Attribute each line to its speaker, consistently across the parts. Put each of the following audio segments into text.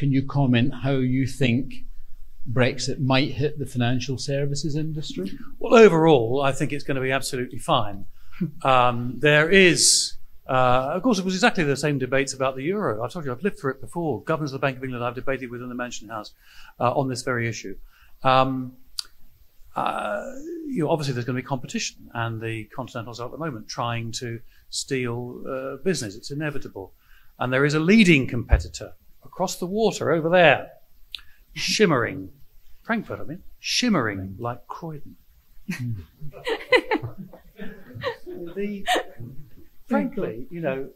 Speaker 1: can you comment how you think Brexit might hit the financial services industry?
Speaker 2: Well, overall, I think it's going to be absolutely fine. Um, there is, uh, of course, it was exactly the same debates about the euro. I've told you I've lived through it before. Governors of the Bank of England I've debated within the Mansion House uh, on this very issue. Um, uh, you know, obviously, there's going to be competition, and the Continentals are at the moment trying to steal uh, business. It's inevitable. And there is a leading competitor across the water over there, shimmering, Frankfurt, I mean, shimmering like Croydon. the, frankly, you know,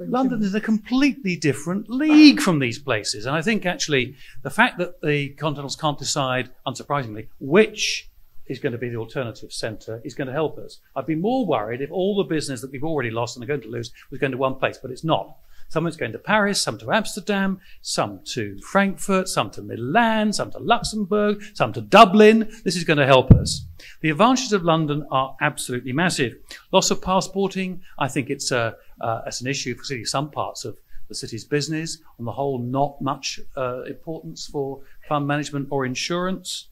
Speaker 2: London is a completely different league from these places. And I think actually the fact that the Continentals can't decide, unsurprisingly, which is going to be the alternative centre is going to help us. I'd be more worried if all the business that we've already lost and are going to lose was going to one place, but it's not. Some is going to Paris, some to Amsterdam, some to Frankfurt, some to Milan, some to Luxembourg, some to Dublin. This is going to help us. The advantages of London are absolutely massive. Loss of passporting, I think it's, a, uh, an issue for some parts of the city's business. On the whole, not much uh, importance for fund management or insurance.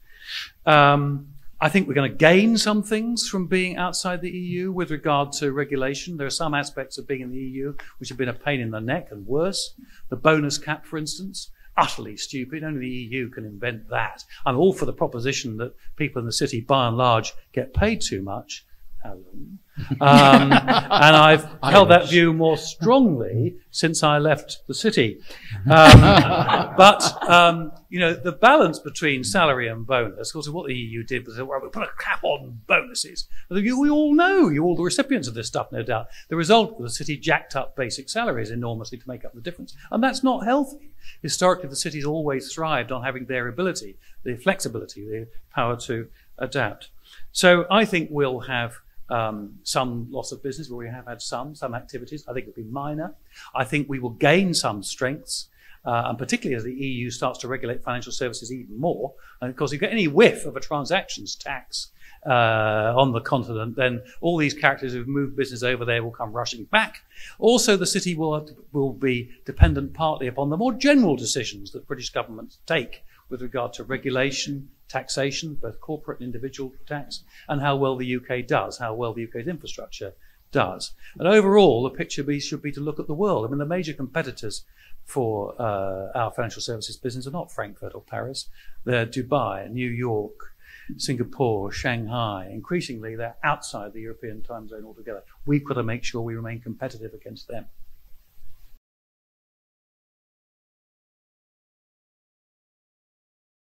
Speaker 2: Um, I think we're going to gain some things from being outside the EU with regard to regulation. There are some aspects of being in the EU which have been a pain in the neck and worse. The bonus cap, for instance, utterly stupid. Only the EU can invent that. I'm all for the proposition that people in the city, by and large, get paid too much. Um, and I've held that view more strongly since I left the city. Um, but, um, you know, the balance between salary and bonus, of course, what the EU did was, well, we put a cap on bonuses. We all know, you all the recipients of this stuff, no doubt. The result was the city jacked up basic salaries enormously to make up the difference. And that's not healthy. Historically, the city's always thrived on having their ability, the flexibility, the power to adapt. So I think we'll have um, some loss of business, we have had some, some activities. I think it'll be minor. I think we will gain some strengths, uh, and particularly as the EU starts to regulate financial services even more. And of course, if you get any whiff of a transactions tax uh, on the continent, then all these characters who've moved business over there will come rushing back. Also, the city will, will be dependent partly upon the more general decisions that British governments take with regard to regulation, taxation, both corporate and individual tax, and how well the UK does, how well the UK's infrastructure does. And overall, the picture be, should be to look at the world. I mean, the major competitors for uh, our financial services business are not Frankfurt or Paris. They're Dubai, New York, Singapore, Shanghai. Increasingly, they're outside the European time zone altogether. We've got to make sure we remain competitive against them.